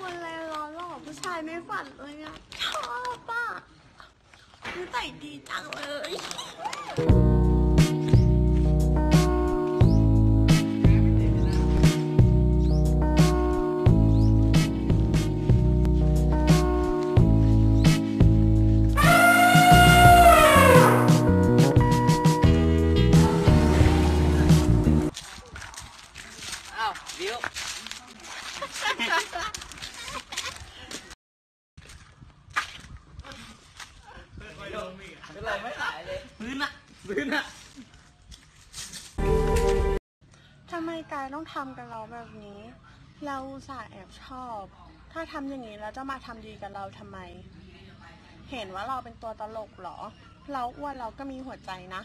คนอะไรร้อนหรอกผู้ชายไม่ฝันเลยอะชอบป่ะนิสัดีจังเลย อ้าววิวเป็นไม่หายเลยพื้นอะพื้นอะทำไมกายต้องทำกับเราแบบนี้ เราอุตส่าห์แอบชอบ ถ้าทำอย่างนี้แล้วจะมาทำดีกับเราทำไม เห็นว่าเราเป็นตัวตลกเหรอ เราอ้วนเราก็มีหัวใจนะ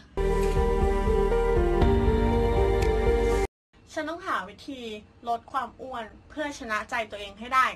ฉันต้องหาวิธีลดความอ้วนเพื่อชนะใจตัวเองให้ได้